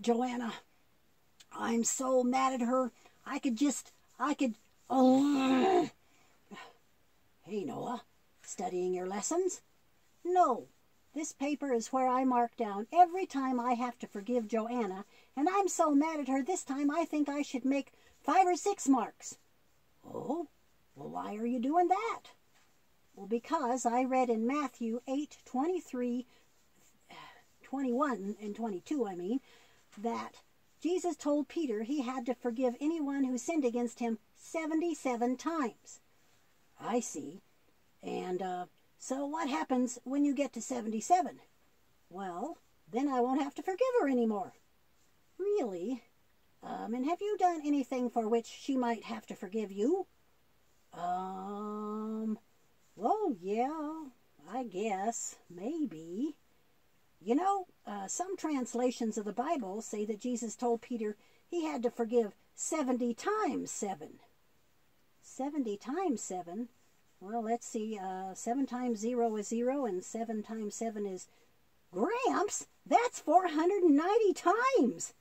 Johanna. I'm so mad at her. I could just, I could, oh. Hey, Noah, studying your lessons? No. This paper is where I mark down every time I have to forgive Johanna, and I'm so mad at her this time I think I should make five or six marks. Oh, well, why are you doing that? Well, because I read in Matthew 8, 23, 21 and 22, I mean, that Jesus told Peter he had to forgive anyone who sinned against him 77 times. I see. And uh, so what happens when you get to 77? Well, then I won't have to forgive her anymore. Really? Um, and have you done anything for which she might have to forgive you? Um, well, yeah, I guess, maybe. You know, some translations of the Bible say that Jesus told Peter he had to forgive 70 times 7. 70 times 7? Well, let's see. Uh, 7 times 0 is 0, and 7 times 7 is... Gramps, that's 490 times!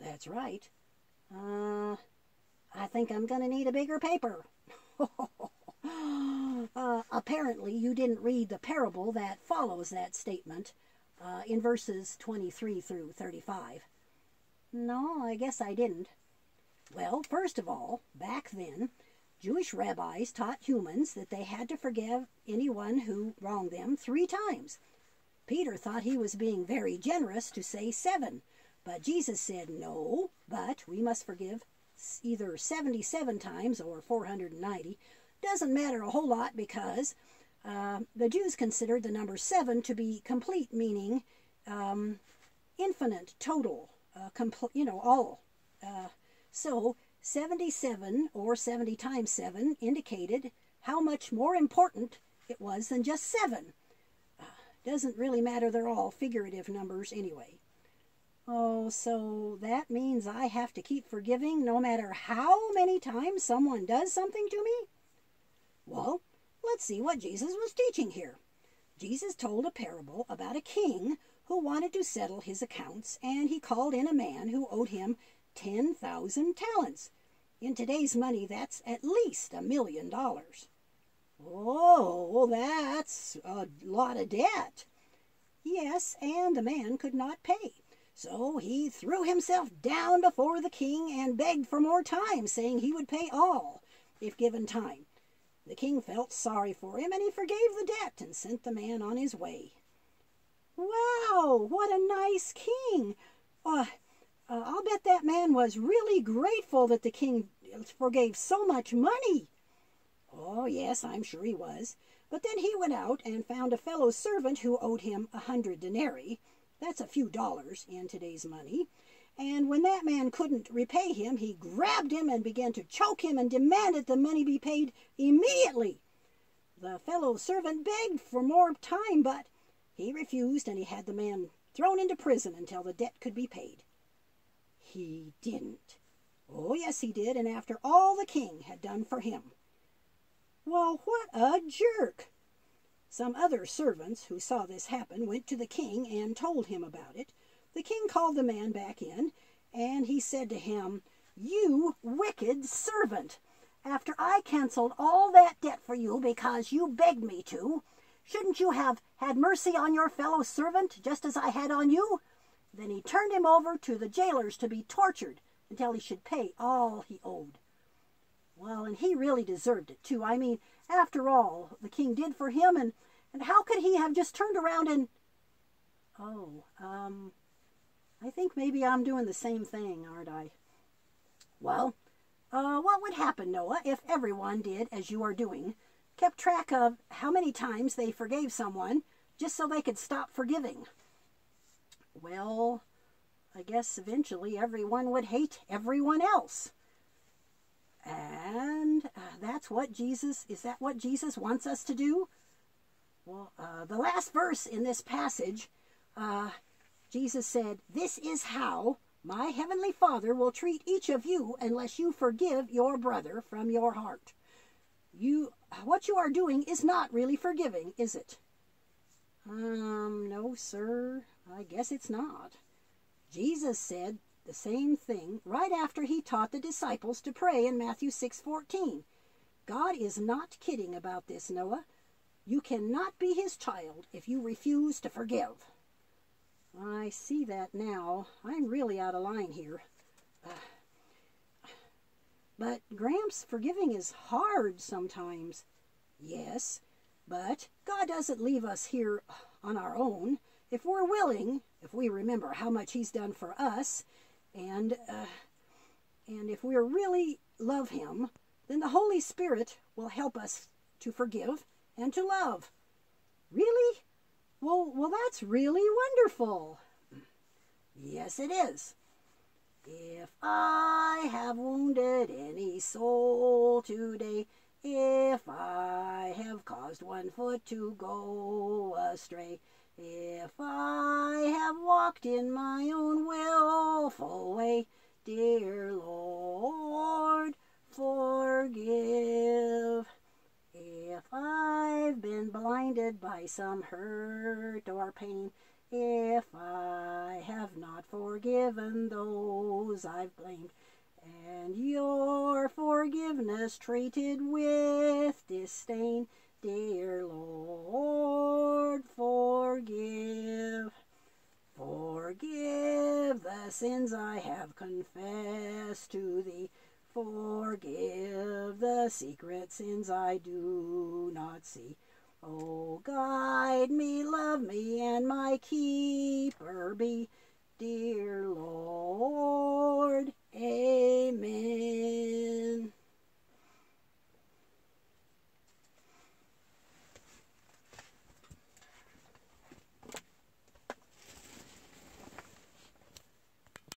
That's right. Uh, I think I'm going to need a bigger paper. uh, apparently, you didn't read the parable that follows that statement uh, in verses 23 through 35. No, I guess I didn't. Well, first of all, back then, Jewish rabbis taught humans that they had to forgive anyone who wronged them three times. Peter thought he was being very generous to say seven, but Jesus said no, but we must forgive either 77 times or 490. Doesn't matter a whole lot because uh, the Jews considered the number seven to be complete, meaning um, infinite, total, uh, compl- you know, all. Uh, so 77 or 70 times 7 indicated how much more important it was than just 7. Uh, doesn't really matter, they're all figurative numbers anyway. Oh, so that means I have to keep forgiving no matter how many times someone does something to me? Well, let's see what Jesus was teaching here. Jesus told a parable about a king who wanted to settle his accounts, and he called in a man who owed him 10,000 talents. In today's money, that's at least a million dollars. Oh, that's a lot of debt. Yes, and the man could not pay. So he threw himself down before the king and begged for more time, saying he would pay all if given time. The king felt sorry for him, and he forgave the debt and sent the man on his way. Wow, what a nice king! Uh, uh, I'll bet that man was really grateful that the king forgave so much money. Oh, yes, I'm sure he was. But then he went out and found a fellow servant who owed him a hundred denarii that's a few dollars in today's money. And when that man couldn't repay him, he grabbed him and began to choke him and demanded the money be paid immediately. The fellow servant begged for more time, but he refused and he had the man thrown into prison until the debt could be paid. He didn't. Oh, yes, he did, and after all the king had done for him. Well, what a jerk! Some other servants who saw this happen went to the king and told him about it. The king called the man back in, and he said to him, You wicked servant! After I canceled all that debt for you because you begged me to, shouldn't you have had mercy on your fellow servant just as I had on you? Then he turned him over to the jailers to be tortured until he should pay all he owed. Well, and he really deserved it, too. I mean, after all the king did for him, and, and how could he have just turned around and... Oh, um, I think maybe I'm doing the same thing, aren't I? Well, uh, what would happen, Noah, if everyone did as you are doing, kept track of how many times they forgave someone just so they could stop forgiving? Well, I guess eventually everyone would hate everyone else. And uh, that's what Jesus, is that what Jesus wants us to do? Well, uh, the last verse in this passage, uh, Jesus said, This is how my heavenly Father will treat each of you unless you forgive your brother from your heart. You, what you are doing is not really forgiving, is it? Um, no, sir. I guess it's not. Jesus said the same thing right after he taught the disciples to pray in Matthew 6:14. God is not kidding about this, Noah. You cannot be his child if you refuse to forgive. I see that now. I'm really out of line here. Uh, but, Gramps, forgiving is hard sometimes. Yes, but God doesn't leave us here on our own. If we're willing, if we remember how much He's done for us, and uh, and if we really love Him, then the Holy Spirit will help us to forgive and to love. Really? Well, well, that's really wonderful. Yes, it is. If I have wounded any soul today, if I have caused one foot to go astray, if I have walked in my own willful way, dear Lord, forgive. Blinded by some hurt or pain, if I have not forgiven those I've blamed, and your forgiveness treated with disdain, dear Lord, forgive. Forgive the sins I have confessed to thee. Forgive the secret sins I do not see. Oh, guide me, love me, and my keeper be, dear Lord. Amen.